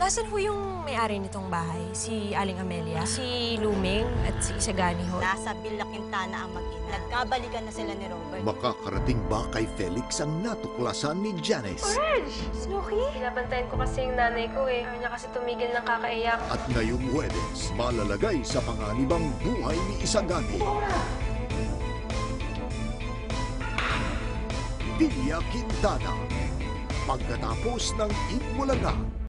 Nasaan ho yung may-ari nitong bahay? Si Aling Amelia? Si Luming at si Isagani ho? Nasa Villa Quintana ang mag-ina. Nagkabalikan na sila ni Robert. Makakarating ba kay Felix ang natuklasan ni Janice? Snooki? Pinabantayan ko kasi yung nanay ko eh. Ayaw niya kasi tumigil ng kakaiyak. At ngayong Huwebes, malalagay sa panganibang buhay ni Isagani. Villa Quintana. Pagkatapos ng Itbulaga,